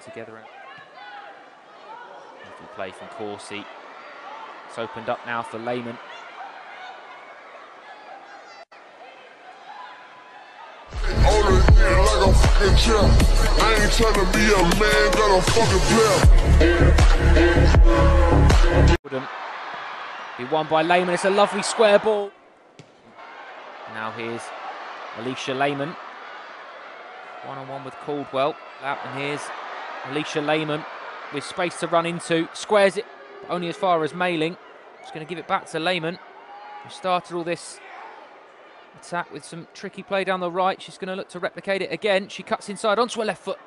together. Lovely play from Corsie. It's opened up now for tryna be won by Lehmann. It's a lovely square ball. Now here's Alisha Lehmann. One on one with Caldwell. And here's Alisha Lehmann with space to run into. Squares it only as far as Mailing. Just going to give it back to Lehmann. Who started all this attack with some tricky play down the right. She's going to look to replicate it again. She cuts inside onto her left foot.